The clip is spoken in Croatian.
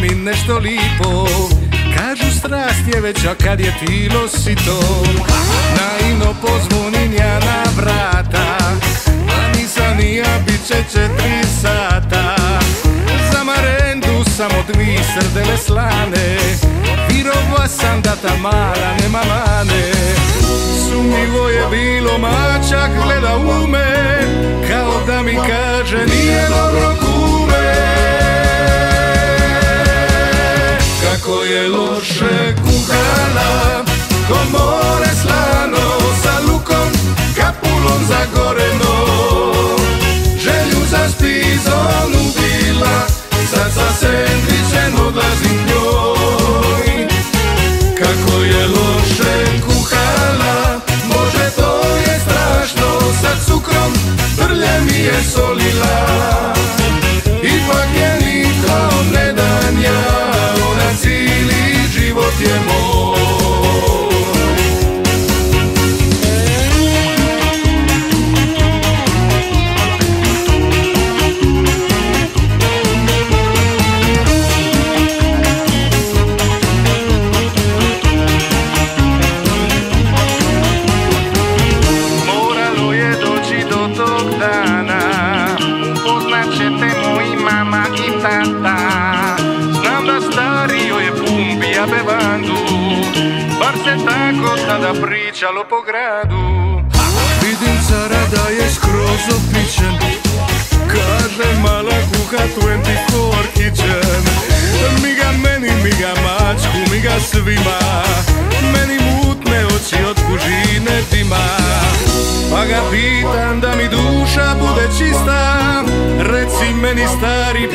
mi nešto lipo. Kažu strast je veća kad je tilo sito. Naivno pozvonim ja na vrata A nisam ni ja bit će četiri sata. Za marendu samo dvi srdele slane Virova sam da ta mala nema mane. Sumnjivo je bilo mačak gleda u me Kao da mi kaže nije dobro i tata Znam da stario je pumbija bevandu Bar se tako tada pričalo po gradu. Vidim cara da je skroz opićen Kaže mala kuha 24 kitchen. Mi ga meni, mi ga mačku, mi ga svima Meni mutne oči od kužine dima Pa ga pitam da mi duša bude čista Reci meni stari,